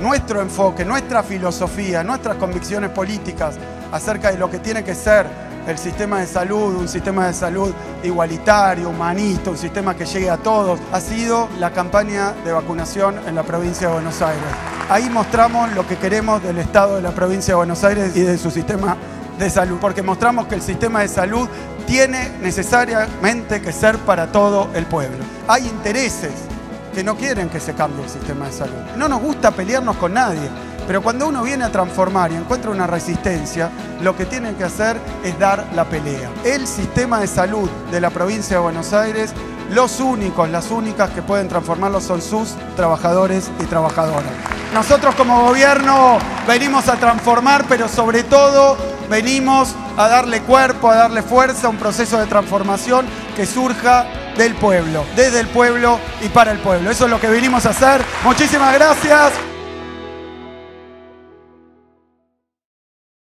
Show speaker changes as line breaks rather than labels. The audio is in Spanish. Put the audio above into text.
nuestro enfoque, nuestra filosofía, nuestras convicciones políticas acerca de lo que tiene que ser el sistema de salud, un sistema de salud igualitario, humanista, un sistema que llegue a todos, ha sido la campaña de vacunación en la provincia de Buenos Aires. Ahí mostramos lo que queremos del Estado de la provincia de Buenos Aires y de su sistema de salud, porque mostramos que el sistema de salud tiene necesariamente que ser para todo el pueblo. Hay intereses que no quieren que se cambie el sistema de salud. No nos gusta pelearnos con nadie, pero cuando uno viene a transformar y encuentra una resistencia, lo que tiene que hacer es dar la pelea. El sistema de salud de la provincia de Buenos Aires, los únicos, las únicas que pueden transformarlo son sus trabajadores y trabajadoras. Nosotros como gobierno venimos a transformar, pero sobre todo venimos a darle cuerpo, a darle fuerza a un proceso de transformación que surja del pueblo, desde el pueblo y para el pueblo. Eso es lo que venimos a hacer. Muchísimas gracias.